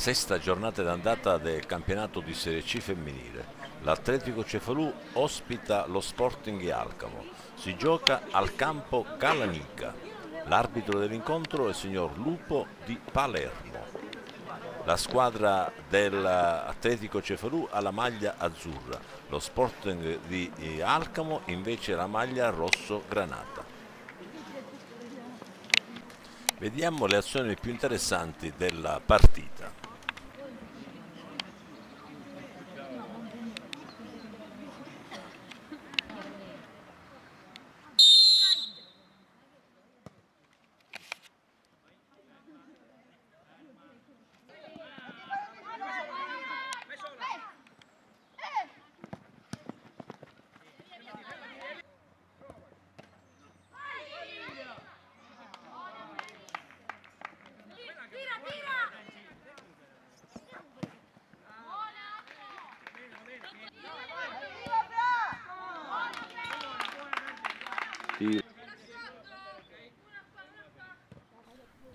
sesta giornata d'andata del campionato di Serie C femminile. L'Atletico Cefalù ospita lo Sporting Alcamo. Si gioca al campo Calanica. L'arbitro dell'incontro è il signor Lupo di Palermo. La squadra dell'Atletico Cefalù ha la maglia azzurra, lo Sporting di Alcamo invece la maglia rosso-granata. Vediamo le azioni più interessanti della partita.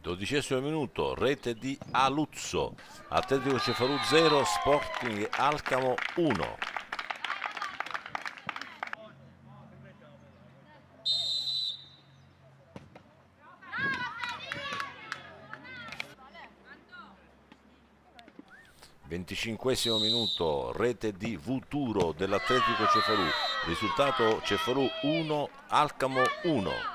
Dodicesimo minuto, rete di Aluzzo, Atletico Cefalù 0, Sporting Alcamo 1. Venticinquesimo minuto, rete di Futuro dell'Atletico Cefalù, risultato Cefalù 1, Alcamo 1.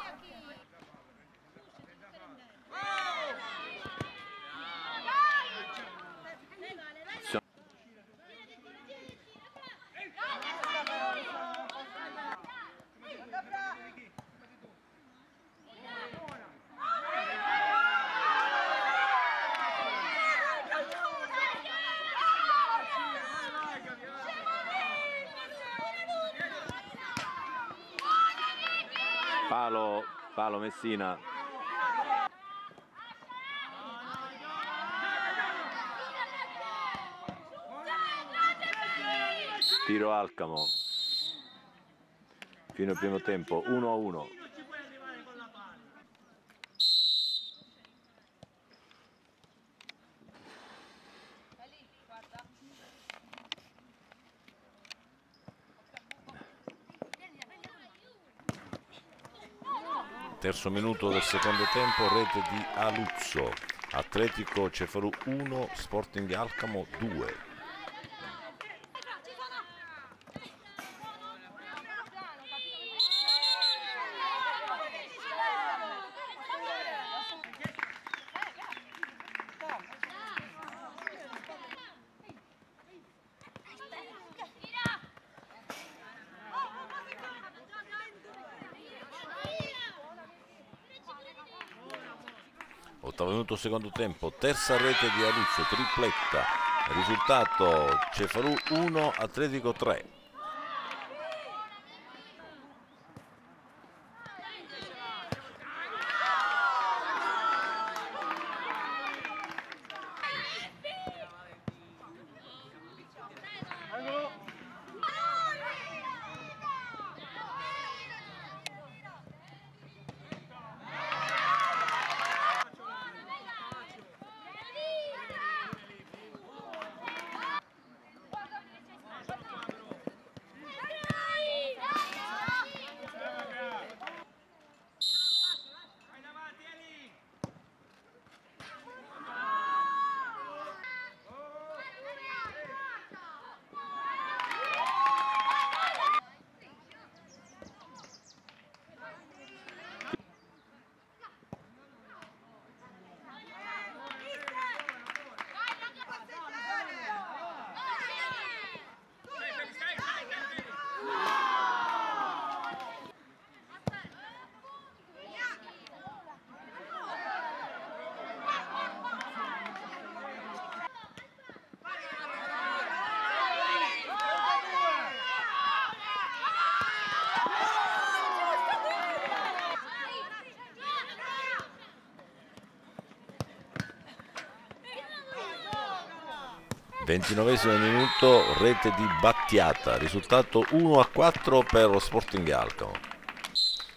Palo, palo Messina. Tiro Alcamo. Fino al primo tempo, 1 a 1. Terzo minuto del secondo tempo, rete di Aluzzo. Atletico Cefalù 1, Sporting Alcamo 2. Ottavo minuto secondo tempo. Terza rete di Aluzzo tripletta. Risultato Cefalù 1 Atletico 3 29 minuto rete di Battiata. Risultato 1 a 4 per lo Sporting Alcamo.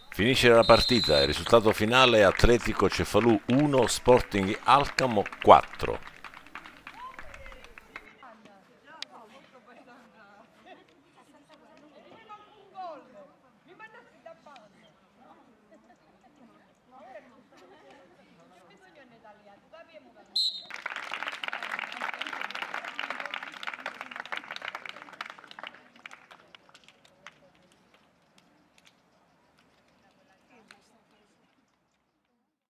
Finisce la partita. Il risultato finale Atletico Cefalù 1 Sporting Alcamo 4